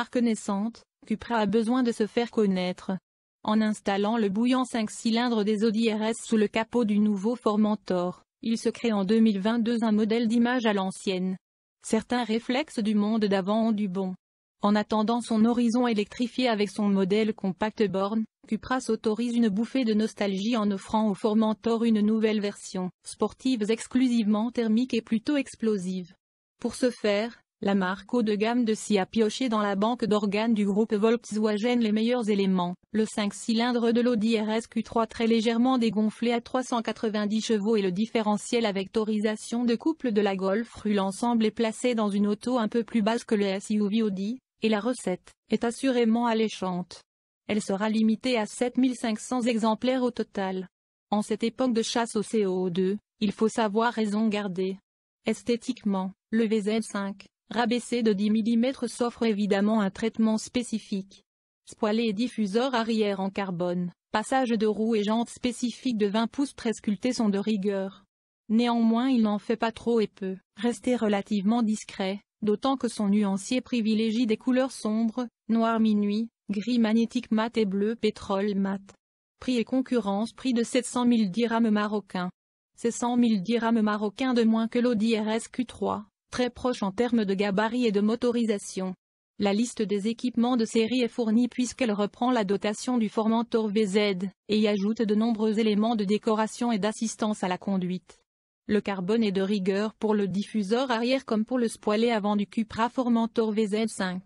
marque naissante, Cupra a besoin de se faire connaître. En installant le bouillant 5 cylindres des Audi RS sous le capot du nouveau Formentor, il se crée en 2022 un modèle d'image à l'ancienne. Certains réflexes du monde d'avant ont du bon. En attendant son horizon électrifié avec son modèle compact borne, Cupra s'autorise une bouffée de nostalgie en offrant au Formentor une nouvelle version, sportive exclusivement thermique et plutôt explosive. Pour ce faire, la marque haut de gamme de SI a pioché dans la banque d'organes du groupe Volkswagen les meilleurs éléments, le 5 cylindres de l'Audi RSQ3 très légèrement dégonflé à 390 chevaux et le différentiel avec autorisation de couple de la Golf rue l'ensemble est placé dans une auto un peu plus basse que le SUV Audi, et la recette est assurément alléchante. Elle sera limitée à 7500 exemplaires au total. En cette époque de chasse au CO2, il faut savoir raison garder. Esthétiquement, le VZ5, rabaissé de 10 mm s'offre évidemment un traitement spécifique. Spoiler et diffuseur arrière en carbone, passage de roues et jantes spécifiques de 20 pouces presculptés sont de rigueur. Néanmoins il n'en fait pas trop et peut rester relativement discret, d'autant que son nuancier privilégie des couleurs sombres, noir minuit, gris magnétique mat et bleu pétrole mat. Prix et concurrence prix de 700 000 dirhams marocains. C'est 100 000 dirhams marocains de moins que l'Audi RSQ3, très proche en termes de gabarit et de motorisation. La liste des équipements de série est fournie puisqu'elle reprend la dotation du Formentor VZ, et y ajoute de nombreux éléments de décoration et d'assistance à la conduite. Le carbone est de rigueur pour le diffuseur arrière comme pour le spoiler avant du Cupra Formentor VZ5.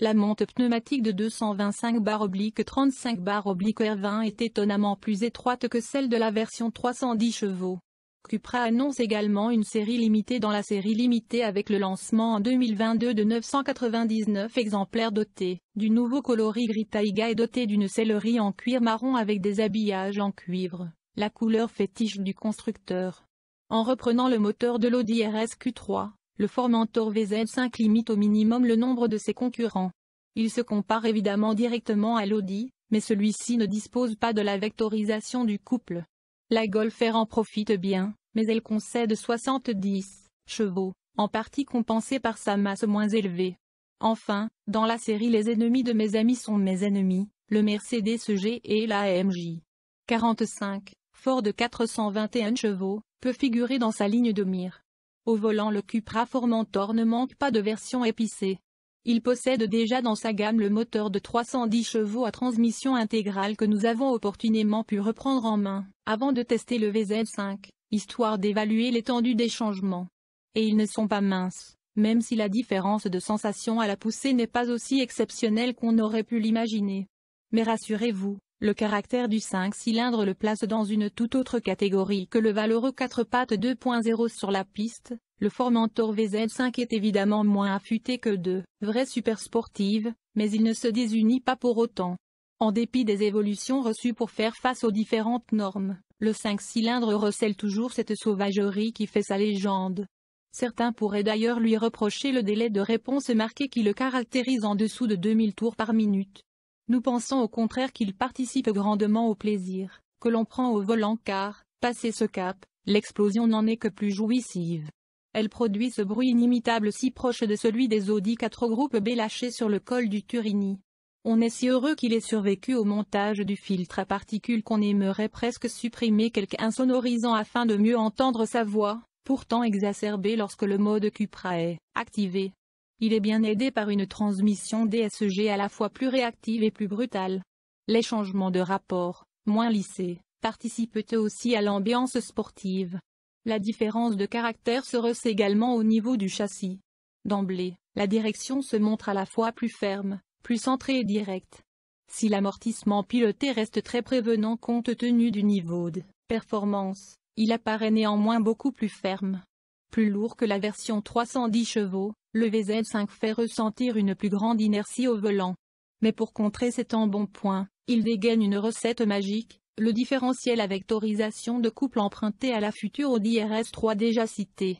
La monte pneumatique de 225 bar 35 bar R20 est étonnamment plus étroite que celle de la version 310 chevaux. Cupra annonce également une série limitée dans la série limitée avec le lancement en 2022 de 999 exemplaires dotés du nouveau coloris gris taïga et doté d'une sellerie en cuir marron avec des habillages en cuivre, la couleur fétiche du constructeur. En reprenant le moteur de l'Audi RSQ3, le Formentor VZ5 limite au minimum le nombre de ses concurrents. Il se compare évidemment directement à l'Audi, mais celui-ci ne dispose pas de la vectorisation du couple. La Golf R en profite bien, mais elle concède 70 chevaux, en partie compensée par sa masse moins élevée. Enfin, dans la série Les ennemis de mes amis sont mes ennemis, le Mercedes G et la AMJ. 45, fort de 421 chevaux, peut figurer dans sa ligne de mire. Au volant le Cupra Formentor ne manque pas de version épicée. Il possède déjà dans sa gamme le moteur de 310 chevaux à transmission intégrale que nous avons opportunément pu reprendre en main, avant de tester le VZ5, histoire d'évaluer l'étendue des changements. Et ils ne sont pas minces, même si la différence de sensation à la poussée n'est pas aussi exceptionnelle qu'on aurait pu l'imaginer. Mais rassurez-vous, le caractère du 5 cylindres le place dans une toute autre catégorie que le valeureux 4 pattes 2.0 sur la piste, le Formentor VZ5 est évidemment moins affûté que deux vraies supersportives, mais il ne se désunit pas pour autant. En dépit des évolutions reçues pour faire face aux différentes normes, le 5 cylindres recèle toujours cette sauvagerie qui fait sa légende. Certains pourraient d'ailleurs lui reprocher le délai de réponse marqué qui le caractérise en dessous de 2000 tours par minute. Nous pensons au contraire qu'il participe grandement au plaisir que l'on prend au volant car, passé ce cap, l'explosion n'en est que plus jouissive. Elle produit ce bruit inimitable si proche de celui des Audi 4 groupe B lâchés sur le col du Turini. On est si heureux qu'il ait survécu au montage du filtre à particules qu'on aimerait presque supprimer quelque insonorisant afin de mieux entendre sa voix, pourtant exacerbée lorsque le mode Cupra est activé. Il est bien aidé par une transmission DSG à la fois plus réactive et plus brutale. Les changements de rapport, moins lissés, participent aussi à l'ambiance sportive. La différence de caractère se ressent également au niveau du châssis. D'emblée, la direction se montre à la fois plus ferme, plus centrée et directe. Si l'amortissement piloté reste très prévenant compte tenu du niveau de performance, il apparaît néanmoins beaucoup plus ferme. Plus lourd que la version 310 chevaux, le VZ5 fait ressentir une plus grande inertie au volant. Mais pour contrer cet embonpoint, il dégaine une recette magique, le différentiel avec autorisation de couple emprunté à la future Audi RS3 déjà citée.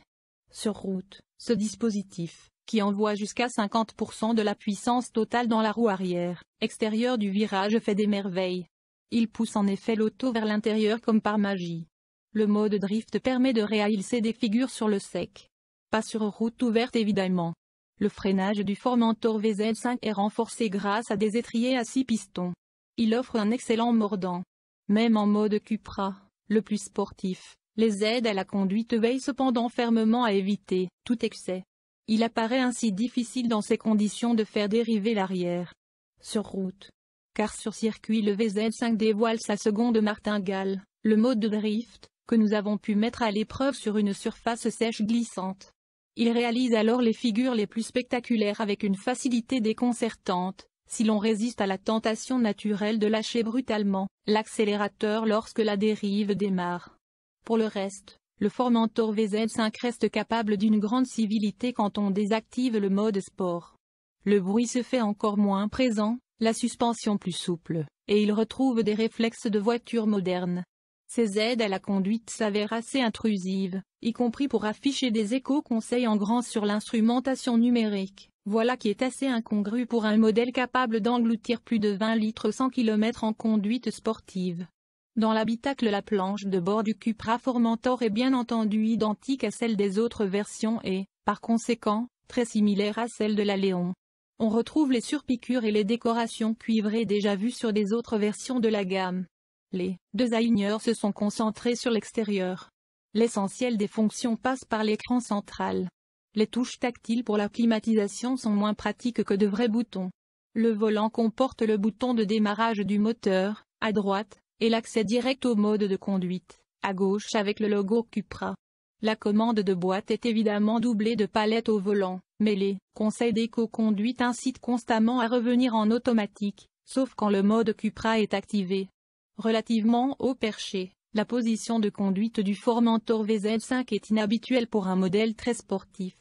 Sur route, ce dispositif, qui envoie jusqu'à 50% de la puissance totale dans la roue arrière, extérieure du virage fait des merveilles. Il pousse en effet l'auto vers l'intérieur comme par magie. Le mode drift permet de réaliser des figures sur le sec. Pas sur route ouverte évidemment. Le freinage du Formentor VZ5 est renforcé grâce à des étriers à 6 pistons. Il offre un excellent mordant. Même en mode Cupra, le plus sportif, les aides à la conduite veillent cependant fermement à éviter tout excès. Il apparaît ainsi difficile dans ces conditions de faire dériver l'arrière. Sur route. Car sur circuit le VZ5 dévoile sa seconde martingale, le mode de drift, que nous avons pu mettre à l'épreuve sur une surface sèche glissante. Il réalise alors les figures les plus spectaculaires avec une facilité déconcertante, si l'on résiste à la tentation naturelle de lâcher brutalement l'accélérateur lorsque la dérive démarre. Pour le reste, le Formentor VZ5 reste capable d'une grande civilité quand on désactive le mode sport. Le bruit se fait encore moins présent, la suspension plus souple, et il retrouve des réflexes de voiture moderne. Ces aides à la conduite s'avèrent assez intrusives, y compris pour afficher des échos-conseils en grand sur l'instrumentation numérique. Voilà qui est assez incongru pour un modèle capable d'engloutir plus de 20 litres 100 km en conduite sportive. Dans l'habitacle la planche de bord du Cupra Formentor est bien entendu identique à celle des autres versions et, par conséquent, très similaire à celle de la Léon. On retrouve les surpiqûres et les décorations cuivrées déjà vues sur des autres versions de la gamme. Les deux aligneurs se sont concentrés sur l'extérieur. L'essentiel des fonctions passe par l'écran central. Les touches tactiles pour la climatisation sont moins pratiques que de vrais boutons. Le volant comporte le bouton de démarrage du moteur, à droite, et l'accès direct au mode de conduite, à gauche avec le logo Cupra. La commande de boîte est évidemment doublée de palettes au volant, mais les conseils d'éco-conduite incitent constamment à revenir en automatique, sauf quand le mode Cupra est activé. Relativement haut perché, la position de conduite du Formentor VZ5 est inhabituelle pour un modèle très sportif.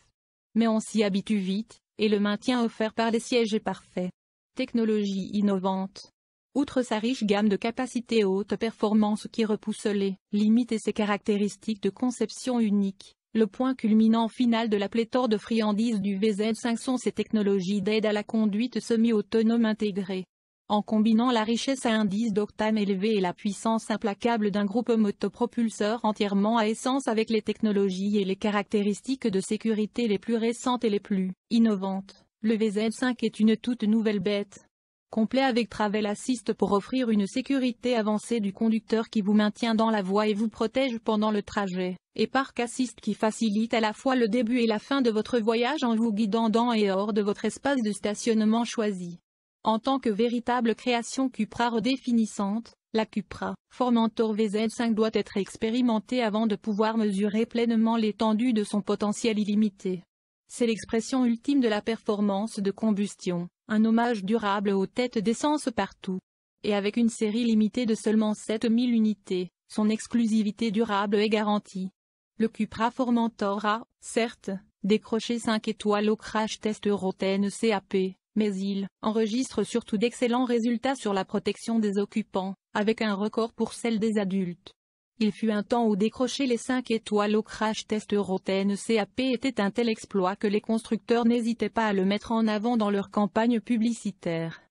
Mais on s'y habitue vite, et le maintien offert par les sièges est parfait. Technologie innovante. Outre sa riche gamme de capacités haute performance qui repousse les limites et ses caractéristiques de conception unique, le point culminant final de la pléthore de friandises du VZ5 sont ses technologies d'aide à la conduite semi-autonome intégrée. En combinant la richesse à indice d'octane élevé et la puissance implacable d'un groupe motopropulseur entièrement à essence avec les technologies et les caractéristiques de sécurité les plus récentes et les plus innovantes, le VZ5 est une toute nouvelle bête. Complet avec Travel Assist pour offrir une sécurité avancée du conducteur qui vous maintient dans la voie et vous protège pendant le trajet, et Park Assist qui facilite à la fois le début et la fin de votre voyage en vous guidant dans et hors de votre espace de stationnement choisi. En tant que véritable création Cupra redéfinissante, la Cupra Formentor VZ5 doit être expérimentée avant de pouvoir mesurer pleinement l'étendue de son potentiel illimité. C'est l'expression ultime de la performance de combustion un hommage durable aux têtes d'essence partout. Et avec une série limitée de seulement 7000 unités, son exclusivité durable est garantie. Le Cupra Formentor a, certes, décroché 5 étoiles au crash test Euroten CAP, mais il enregistre surtout d'excellents résultats sur la protection des occupants, avec un record pour celle des adultes. Il fut un temps où décrocher les 5 étoiles au crash test Euroten CAP était un tel exploit que les constructeurs n'hésitaient pas à le mettre en avant dans leur campagne publicitaire.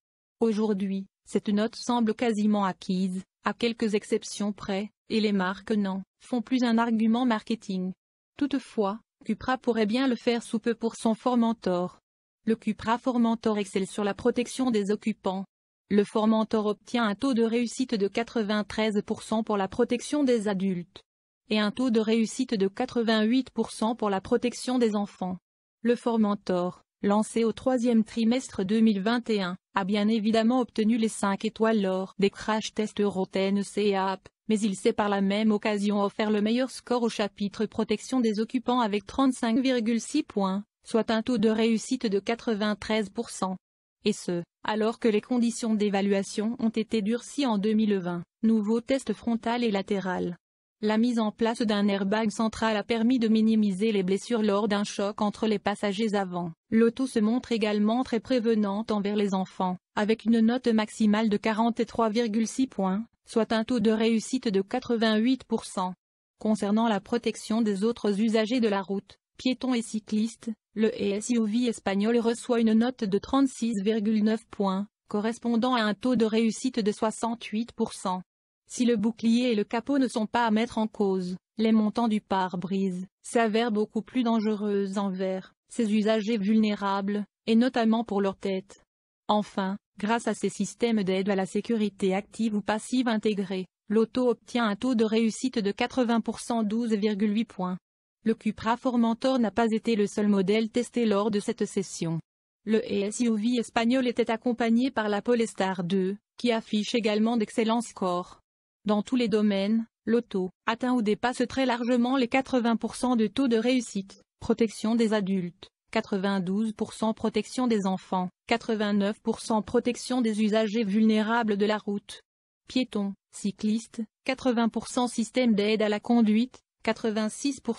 Aujourd'hui, cette note semble quasiment acquise, à quelques exceptions près, et les marques n'en font plus un argument marketing. Toutefois, Cupra pourrait bien le faire sous peu pour son Formentor. Le Cupra Formentor excelle sur la protection des occupants, le Formentor obtient un taux de réussite de 93% pour la protection des adultes et un taux de réussite de 88% pour la protection des enfants. Le Formentor, lancé au troisième trimestre 2021, a bien évidemment obtenu les 5 étoiles lors des crash tests Euroten CAP, mais il s'est par la même occasion offert le meilleur score au chapitre protection des occupants avec 35,6 points, soit un taux de réussite de 93% et ce, alors que les conditions d'évaluation ont été durcies en 2020. Nouveau test frontal et latéral. La mise en place d'un airbag central a permis de minimiser les blessures lors d'un choc entre les passagers avant. L'auto se montre également très prévenante envers les enfants, avec une note maximale de 43,6 points, soit un taux de réussite de 88%. Concernant la protection des autres usagers de la route, piétons et cyclistes, le SUV espagnol reçoit une note de 36,9 points, correspondant à un taux de réussite de 68%. Si le bouclier et le capot ne sont pas à mettre en cause, les montants du pare-brise s'avèrent beaucoup plus dangereux envers ces usagers vulnérables, et notamment pour leur tête. Enfin, grâce à ces systèmes d'aide à la sécurité active ou passive intégrés, l'auto obtient un taux de réussite de 80% 12,8 points. Le Cupra Formentor n'a pas été le seul modèle testé lors de cette session. Le SUV espagnol était accompagné par la Polestar 2, qui affiche également d'excellents scores. Dans tous les domaines, l'auto atteint ou dépasse très largement les 80% de taux de réussite, protection des adultes, 92% protection des enfants, 89% protection des usagers vulnérables de la route, piétons, cyclistes, 80% système d'aide à la conduite, 86%